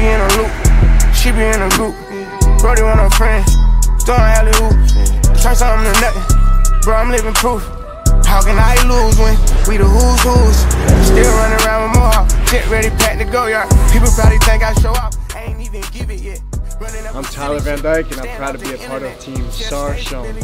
She be in a group. Brody want her friends. Throwing alley hoop. Turn something to nothing. Bro, I'm living proof. How can I lose when we the who's who's? Still running around with more. Get ready, pack to go, y'all. People probably think I show up. I ain't even give it yet. I'm Tyler Van Dyke, and I'm proud to be a part of Team Sarchione.